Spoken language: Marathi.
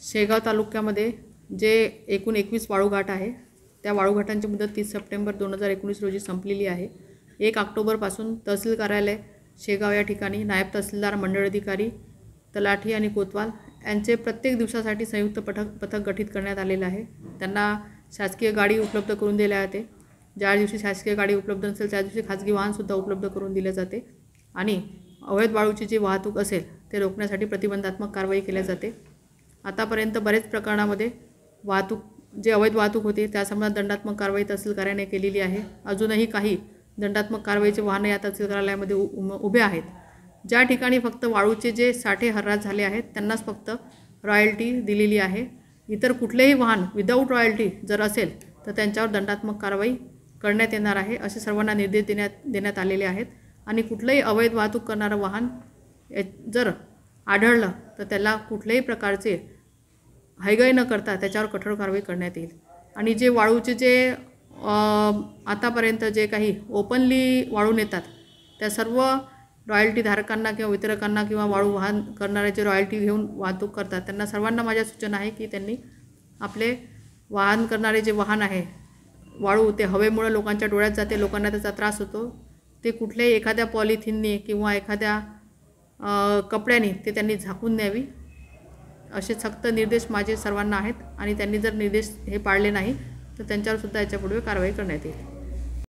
शेगाव तालुक्यामध्ये जे एकूण एकवीस वाळूघाट आहे त्या वाळूघाटांची मुदत तीस सप्टेंबर दोन हजार एकोणीस रोजी संपलेली आहे. एक ऑक्टोबरपासून तहसील कार्यालय शेगाव या ठिकाणी नायब तहसीलदार मंडळ अधिकारी तलाठी आणि कोतवाल यांचे प्रत्येक दिवसासाठी संयुक्त पथक पथक गठीत करण्यात आलेलं आहे. त्यांना शासकीय गाडी उपलब्ध करून दिल्या जाते. ज्या दिवशी शासकीय गाडी उपलब्ध नसेल त्या दिवशी खाजगी वाहनसुद्धा उपलब्ध करून दिले जाते आणि अवैध वाळूची जी वाहतूक असेल ते रोखण्यासाठी प्रतिबंधात्मक कारवाई केल्या जाते. आतापर्यंत बरेच प्रकरणामध्ये वाहतूक जे अवैध वाहतूक होते त्यासंबंधात दंडात्मक कारवाई तहसील केलेली आहे. अजूनही काही दंडात्मक कारवाईचे वाहनं या तहसील कार्यालयामध्ये उ उम- उभे आहेत. ज्या ठिकाणी फक्त वाळूचे जे साठे हर्रास झाले आहेत त्यांनाच फक्त रॉयल्टी दिलेली आहे. इतर कुठलेही वाहन विदाऊट रॉयल्टी जर असेल तर त्यांच्यावर दंडात्मक कारवाई करण्यात येणार आहे असे सर्वांना निर्देश देण्यात देण्यात आलेले आहेत. आणि कुठलंही अवैध वाहतूक करणारं वाहन जर आढळलं तर त्याला कुठल्याही प्रकारचे हायगय न करता त्याच्यावर कठोर कारवाई करण्यात येईल. आणि जे वाळूचे जे आतापर्यंत जे काही ओपनली वाळून येतात त्या सर्व रॉयल्टी धारकांना किंवा वितरकांना किंवा वाळू वाहन करणारे जे रॉयल्टी घेऊन वाहतूक करतात त्यांना सर्वांना माझ्या सूचना आहे की त्यांनी आपले वाहन करणारे जे वाहन आहे वाळू ते हवेमुळं लोकांच्या डोळ्यात जाते लोकांना त्याचा त्रास होतो. ते कुठल्याही एखाद्या पॉलिथिनने किंवा एखाद्या कपड्याने ते त्यांनी झाकून द्यावी असे सक्त निर्देश माझे सर्वांना आहेत आणि त्यांनी जर निर्देश हे पाळले नाही तर त्यांच्यावर सुद्धा याच्यापुढे कारवाई करण्यात येईल.